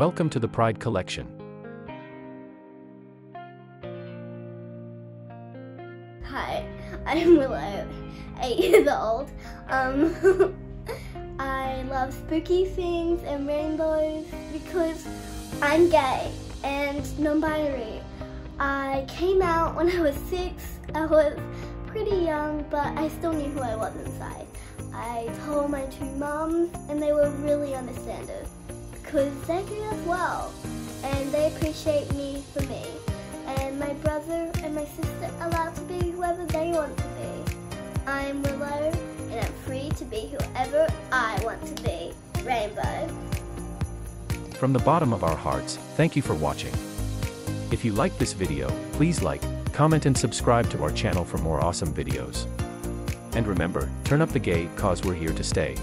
Welcome to the Pride Collection. Hi, I'm Willow, eight years old. Um, I love spooky things and rainbows because I'm gay and non-binary. I came out when I was six. I was pretty young, but I still knew who I was inside. I told my two moms, and they were really understanding because they're gay as well, and they appreciate me for me. And my brother and my sister allowed to be whoever they want to be. I'm Willow, and I'm free to be whoever I want to be. Rainbow. From the bottom of our hearts, thank you for watching. If you like this video, please like, comment and subscribe to our channel for more awesome videos. And remember, turn up the gay, cause we're here to stay.